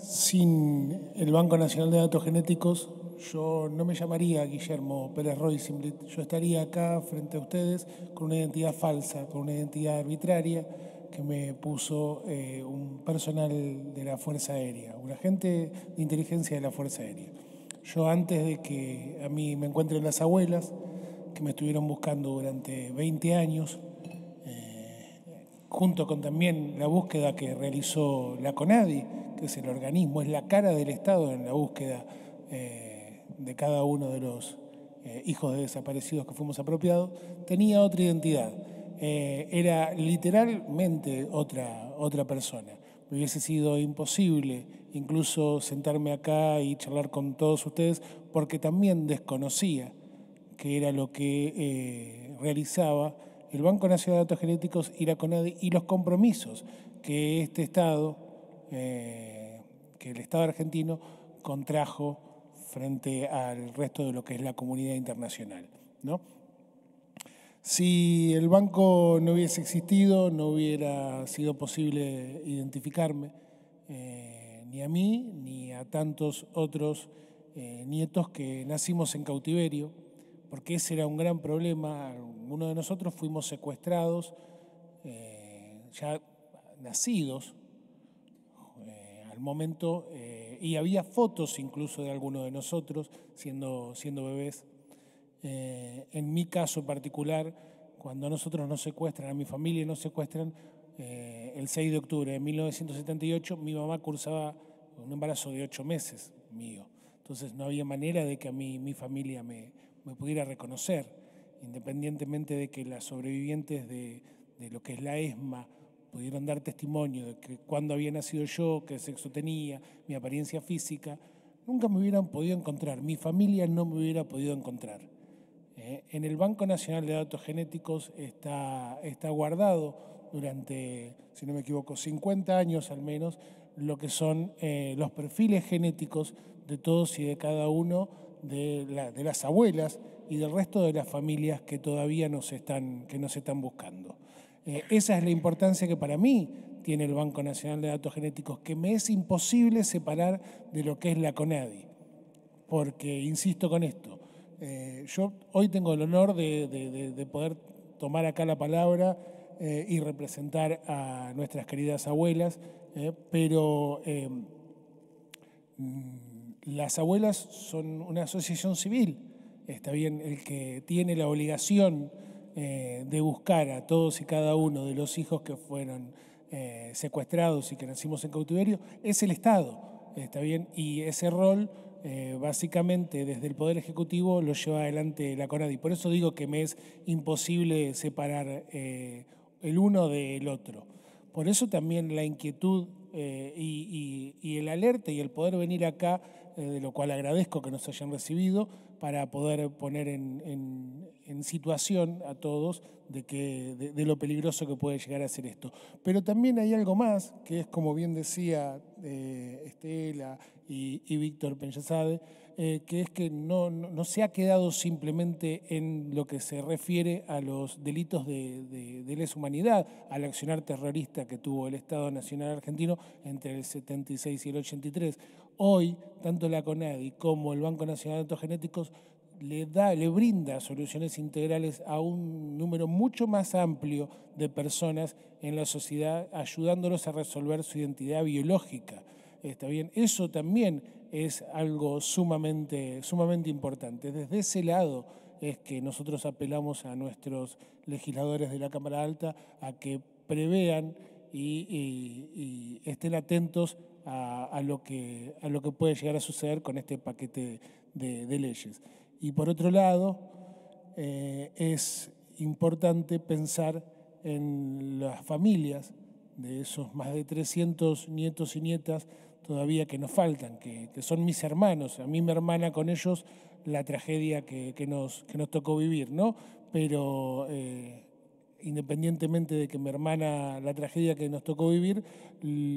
sin el Banco Nacional de Datos Genéticos, yo no me llamaría Guillermo Pérez Roycimblit, yo estaría acá frente a ustedes con una identidad falsa, con una identidad arbitraria que me puso eh, un personal de la Fuerza Aérea, un agente de inteligencia de la Fuerza Aérea. Yo antes de que a mí me encuentren las abuelas, que me estuvieron buscando durante 20 años, junto con también la búsqueda que realizó la CONADI, que es el organismo, es la cara del Estado en la búsqueda eh, de cada uno de los eh, hijos de desaparecidos que fuimos apropiados, tenía otra identidad. Eh, era literalmente otra, otra persona. Me hubiese sido imposible incluso sentarme acá y charlar con todos ustedes porque también desconocía qué era lo que realizaba el Banco Nacional de Datos Genéticos y los compromisos que este Estado, eh, que el Estado argentino contrajo frente al resto de lo que es la comunidad internacional. ¿no? Si el banco no hubiese existido, no hubiera sido posible identificarme, eh, ni a mí, ni a tantos otros eh, nietos que nacimos en cautiverio, porque ese era un gran problema. Uno de nosotros fuimos secuestrados, ya nacidos eh, al momento, eh, y había fotos incluso de algunos de nosotros siendo, siendo bebés. en mi caso particular, cuando a nosotros nos secuestran, a mi familia nos secuestran, el 6 de octubre de 1978, mi mamá cursaba un embarazo de ocho meses mío. Entonces no había manera de que a mí mi familia me, me pudiera reconocer, independientemente de que las sobrevivientes de, lo que es la ESMA pudieron dar testimonio de que cuando había nacido yo, qué sexo tenía, mi apariencia física, nunca me hubieran podido encontrar, mi familia no me hubiera podido encontrar. Eh, en el Banco Nacional de Datos Genéticos está, está guardado durante, si no me equivoco, 50 años al menos, lo que son eh, los perfiles genéticos de todos y de cada uno de, las abuelas y del resto de las familias que todavía nos están, que nos están buscando. Eh, esa es la importancia que para mí tiene el Banco Nacional de Datos Genéticos, que me es imposible separar de lo que es la CONADI. Porque, insisto con esto, eh, yo hoy tengo el honor de, poder tomar acá la palabra eh, y representar a nuestras queridas abuelas, pero mm, las abuelas son una asociación civil, está bien, el que tiene la obligación eh, de buscar a todos y cada uno de los hijos que fueron eh, secuestrados y que nacimos en cautiverio, es el Estado, está bien, y ese rol eh, básicamente desde el Poder Ejecutivo lo lleva adelante la CONADI. Por eso digo que me es imposible separar el uno del otro. Por eso también la inquietud y, el alerta y el poder venir acá de lo cual agradezco que nos hayan recibido, para poder poner en, situación a todos de, que, de, lo peligroso que puede llegar a ser esto. Pero también hay algo más, que es como bien decía eh, Estela y, Víctor Peñasade, eh, que es que no, no, se ha quedado simplemente en lo que se refiere a los delitos de, de, de lesa humanidad, al accionar terrorista que tuvo el Estado Nacional Argentino entre el 76 y el 83. Hoy, tanto la CONADI como el Banco Nacional de Datos Genéticos le, da, le brinda soluciones integrales a un número mucho más amplio de personas en la sociedad, ayudándolos a resolver su identidad biológica. ¿Está bien? Eso también es algo sumamente, sumamente importante. Desde ese lado es que nosotros apelamos a nuestros legisladores de la Cámara Alta a que prevean y estén atentos a, lo que, a lo que puede llegar a suceder con este paquete de, leyes. Y por otro lado, eh, es importante pensar en las familias de esos más de 300 nietos y nietas todavía que nos faltan, que, son mis hermanos. A mí mi hermana con ellos la tragedia que, nos, que nos tocó vivir, ¿no? Pero eh, independientemente de que mi hermana, la tragedia que nos tocó vivir,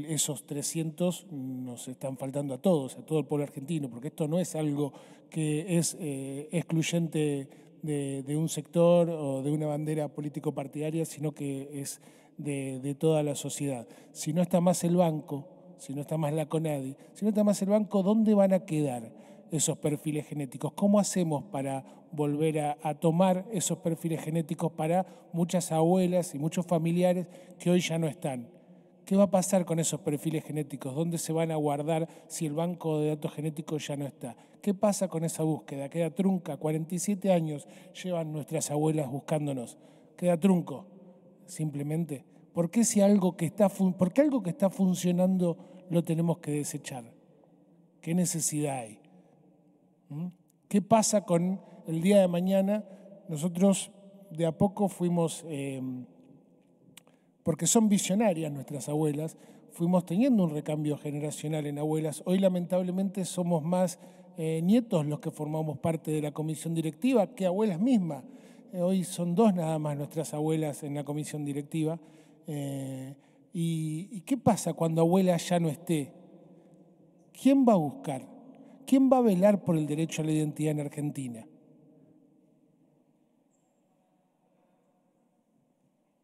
esos 300 nos están faltando a todos, a todo el pueblo argentino, porque esto no es algo que es eh, excluyente de, un sector o de una bandera político-partidaria, sino que es de, toda la sociedad. Si no está más el banco, si no está más la CONADI, si no está más el banco, ¿dónde van a quedar esos perfiles genéticos? ¿Cómo hacemos para volver a, tomar esos perfiles genéticos para muchas abuelas y muchos familiares que hoy ya no están? ¿Qué va a pasar con esos perfiles genéticos? ¿Dónde se van a guardar si el banco de datos genéticos ya no está? ¿Qué pasa con esa búsqueda? Queda trunca. 47 años llevan nuestras abuelas buscándonos. Queda trunco, simplemente. ¿Por qué, si algo que está, ¿Por qué algo que está funcionando lo tenemos que desechar? ¿Qué necesidad hay? ¿Mm? ¿Qué pasa con el día de mañana? Nosotros de a poco fuimos... Em, porque son visionarias nuestras abuelas, fuimos teniendo un recambio generacional en abuelas. Hoy lamentablemente somos más eh, nietos los que formamos parte de la comisión directiva que abuelas mismas. Eh, hoy son dos nada más nuestras abuelas en la comisión directiva. Eh, ¿Y qué pasa cuando abuela ya no esté? ¿Quién va a buscar? ¿Quién va a velar por el derecho a la identidad en Argentina?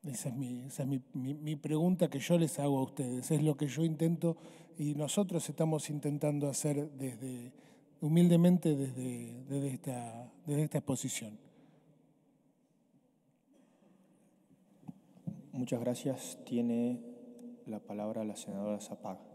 Esa es, mi, pregunta que yo les hago a ustedes. Es lo que yo intento y nosotros estamos intentando hacer desde, humildemente desde, esta, desde esta exposición. Muchas gracias. Tiene la palabra la senadora Zapaga.